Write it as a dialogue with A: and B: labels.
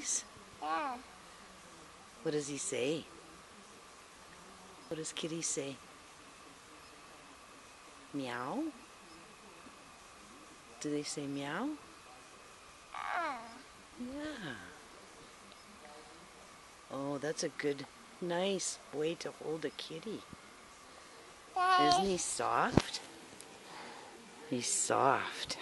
A: nice?
B: Yeah.
A: What does he say? What does Kitty say? Meow? Do they say meow?
B: Yeah.
A: Yeah. Oh, that's a good, nice way to hold a kitty. Isn't he soft? He's soft.